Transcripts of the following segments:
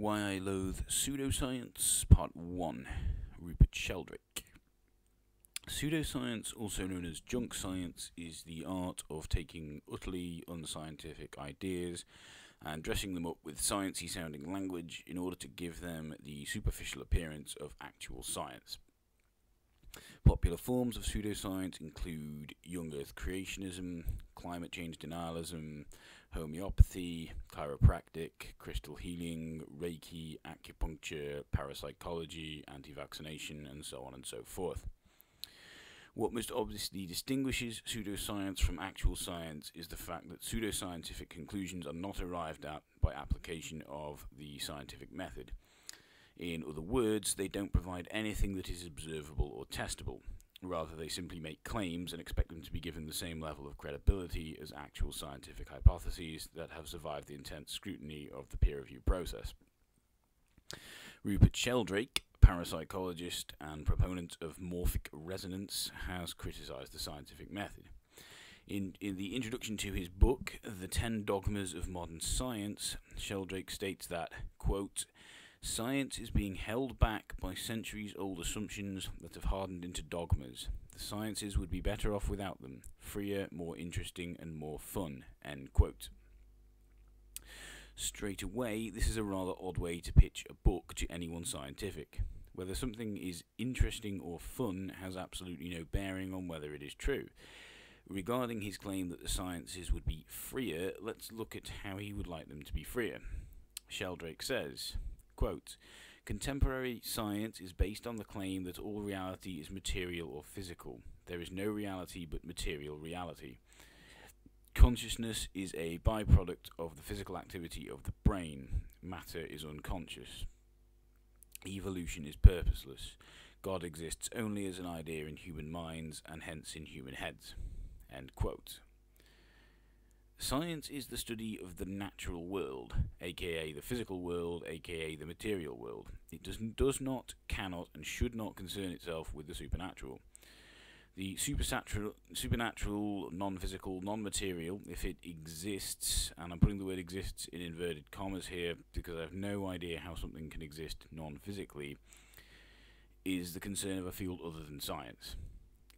Why I Loathe Pseudoscience, Part 1 Rupert Sheldrake. Pseudoscience, also known as junk science, is the art of taking utterly unscientific ideas and dressing them up with sciencey sounding language in order to give them the superficial appearance of actual science. Popular forms of pseudoscience include young earth creationism, climate change denialism, homeopathy, chiropractic, crystal healing, Reiki, acupuncture, parapsychology, anti vaccination, and so on and so forth. What most obviously distinguishes pseudoscience from actual science is the fact that pseudoscientific conclusions are not arrived at by application of the scientific method. In other words, they don't provide anything that is observable or testable. Rather, they simply make claims and expect them to be given the same level of credibility as actual scientific hypotheses that have survived the intense scrutiny of the peer review process. Rupert Sheldrake, parapsychologist and proponent of morphic resonance, has criticized the scientific method. In, in the introduction to his book, The Ten Dogmas of Modern Science, Sheldrake states that, quote, Science is being held back by centuries old assumptions that have hardened into dogmas. The sciences would be better off without them, freer, more interesting, and more fun. End quote. Straight away, this is a rather odd way to pitch a book to anyone scientific. Whether something is interesting or fun has absolutely no bearing on whether it is true. Regarding his claim that the sciences would be freer, let's look at how he would like them to be freer. Sheldrake says, Quote, Contemporary science is based on the claim that all reality is material or physical. There is no reality but material reality. Consciousness is a byproduct of the physical activity of the brain. Matter is unconscious. Evolution is purposeless. God exists only as an idea in human minds and hence in human heads. End quote. Science is the study of the natural world, aka the physical world, aka the material world. It does, does not, cannot, and should not concern itself with the supernatural. The supernatural, supernatural non physical, non material, if it exists, and I'm putting the word exists in inverted commas here because I have no idea how something can exist non physically, is the concern of a field other than science.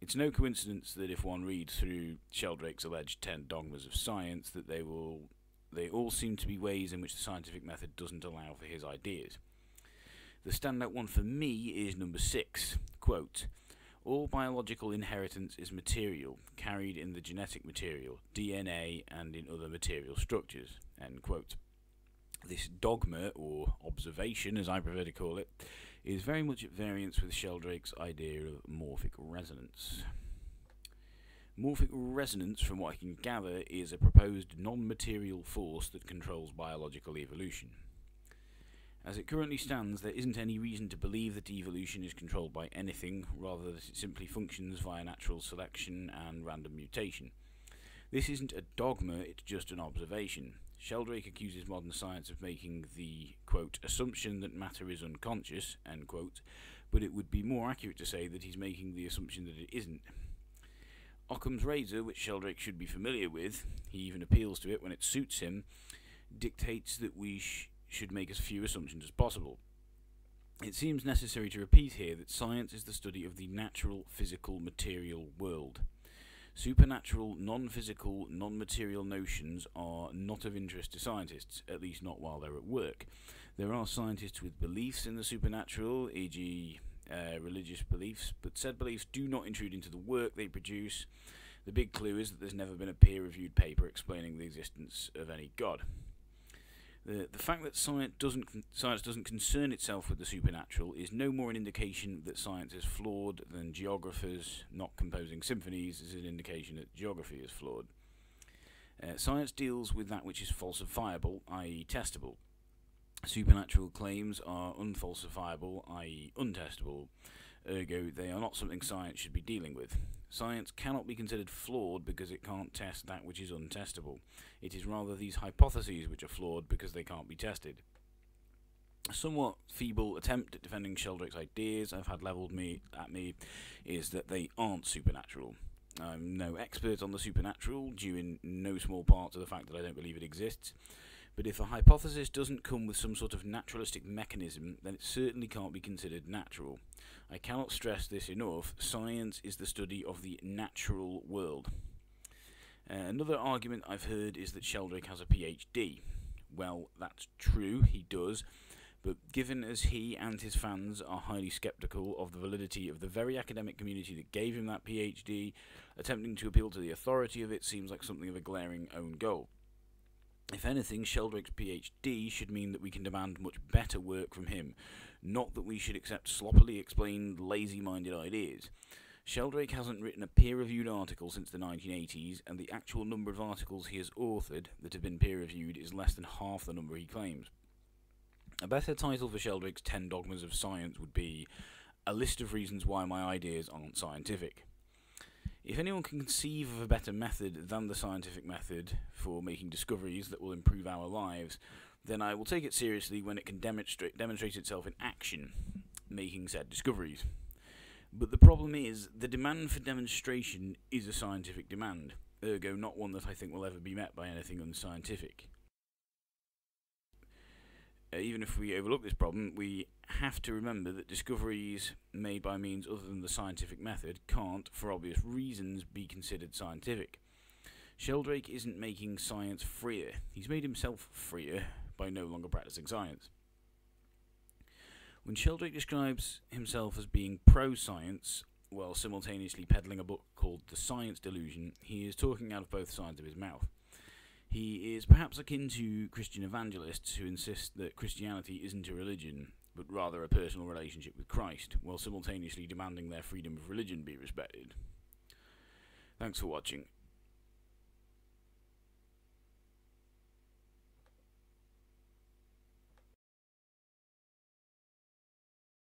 It's no coincidence that if one reads through Sheldrake's alleged ten dogmas of science, that they will they all seem to be ways in which the scientific method doesn't allow for his ideas. The standout one for me is number six. Quote, all biological inheritance is material, carried in the genetic material, DNA, and in other material structures. End quote. This dogma, or observation as I prefer to call it, is very much at variance with Sheldrake's idea of morphic resonance. Morphic resonance, from what I can gather, is a proposed non material force that controls biological evolution. As it currently stands, there isn't any reason to believe that evolution is controlled by anything, rather that it simply functions via natural selection and random mutation. This isn't a dogma, it's just an observation. Sheldrake accuses modern science of making the, quote, assumption that matter is unconscious, end quote, but it would be more accurate to say that he's making the assumption that it isn't. Occam's razor, which Sheldrake should be familiar with, he even appeals to it when it suits him, dictates that we sh should make as few assumptions as possible. It seems necessary to repeat here that science is the study of the natural, physical, material world. Supernatural, non physical, non material notions are not of interest to scientists, at least not while they're at work. There are scientists with beliefs in the supernatural, e.g., uh, religious beliefs, but said beliefs do not intrude into the work they produce. The big clue is that there's never been a peer reviewed paper explaining the existence of any god. The, the fact that science doesn't, science doesn't concern itself with the supernatural is no more an indication that science is flawed than geographers not composing symphonies is an indication that geography is flawed. Uh, science deals with that which is falsifiable, i.e., testable. Supernatural claims are unfalsifiable, i.e., untestable. Ergo, they are not something science should be dealing with. Science cannot be considered flawed because it can't test that which is untestable. It is rather these hypotheses which are flawed because they can't be tested. A somewhat feeble attempt at defending Sheldrake's ideas I've had levelled me at me is that they aren't supernatural. I'm no expert on the supernatural, due in no small part to the fact that I don't believe it exists, But if a hypothesis doesn't come with some sort of naturalistic mechanism, then it certainly can't be considered natural. I cannot stress this enough. Science is the study of the natural world. Uh, another argument I've heard is that Sheldrake has a PhD. Well, that's true, he does, but given as he and his fans are highly skeptical of the validity of the very academic community that gave him that PhD, attempting to appeal to the authority of it seems like something of a glaring own goal. If anything, Sheldrake's PhD should mean that we can demand much better work from him, not that we should accept sloppily explained, lazy minded ideas. Sheldrake hasn't written a peer reviewed article since the 1980s, and the actual number of articles he has authored that have been peer reviewed is less than half the number he claims. A better title for Sheldrake's 10 Dogmas of Science would be A List of Reasons Why My Ideas Aren't Scientific. If anyone can conceive of a better method than the scientific method for making discoveries that will improve our lives, then I will take it seriously when it can demonstrate, demonstrate itself in action, making said discoveries. But the problem is, the demand for demonstration is a scientific demand, ergo not one that I think will ever be met by anything unscientific. Uh, even if we overlook this problem, we have to remember that discoveries made by means other than the scientific method can't, for obvious reasons, be considered scientific. Sheldrake isn't making science freer, he's made himself freer by no longer practicing science. When Sheldrake describes himself as being pro science, while simultaneously peddling a book called The Science Delusion, he is talking out of both sides of his mouth. He is perhaps akin to Christian evangelists who insist that Christianity isn't a religion, but rather a personal relationship with Christ, while simultaneously demanding their freedom of religion be respected. Thanks for watching.